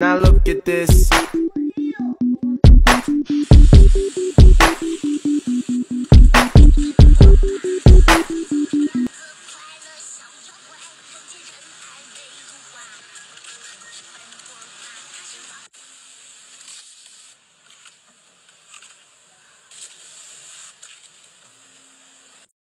Now look at this.